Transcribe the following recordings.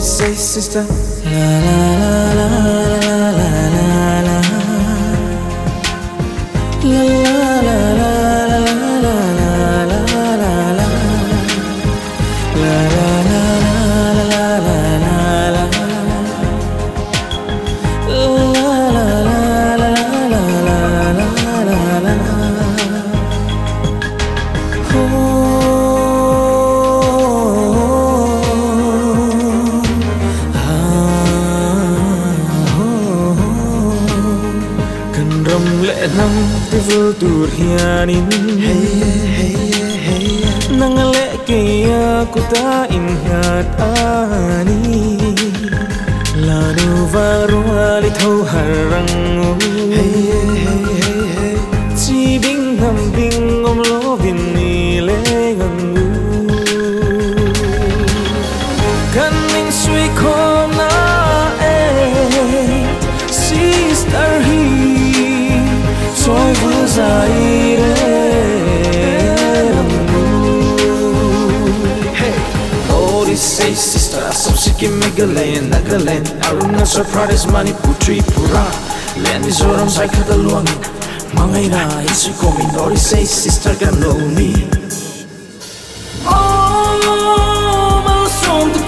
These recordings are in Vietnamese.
say sister. La la la la la Vul tur hianin Nangale kaya kuta inhat ani Lanu varu ali thau harra Seis oh, sister, some Sikkim, Megaland, Nagaland, Aruna, Surprise, Maniputri, Pura, Land is Oram, Saikadaluang, Mangaina, Isukomi, Nori, Seis sister, Ganoni. Oh, my song, the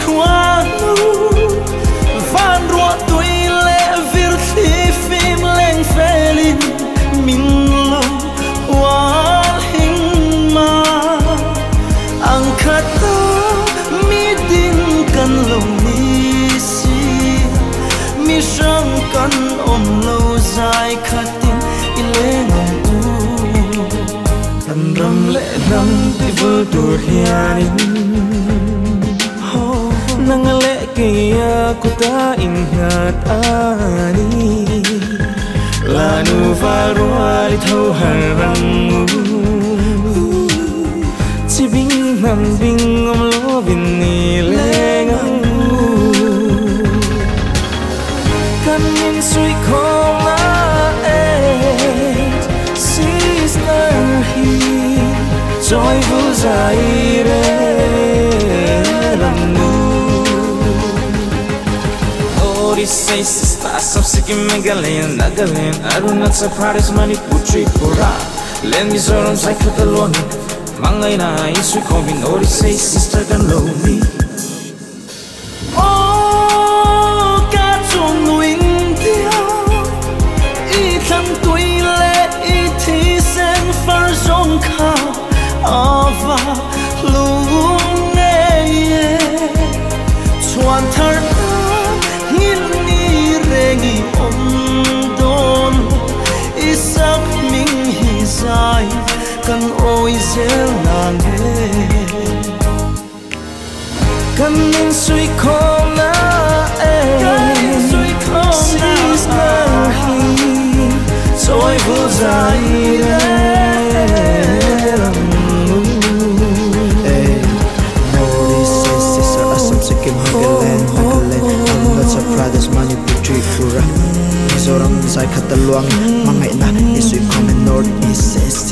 kata, mi din kan lo mi si. Mi sang kan om lo zai khatin ile ngom u Kan ram, le nam ti vu tur hianin. Nang le kaya ko ta ingat ani. Lanu varo ali thâu booty say Sista sam siki megalen Nagalan Arunachal Pradesh Maniputri Pura Len Mizoram Sai Catalonia Mangaina Isui Komi Nori. Say Sister Ganoni zoram zai khát luang mang ngày na đi suy comment north east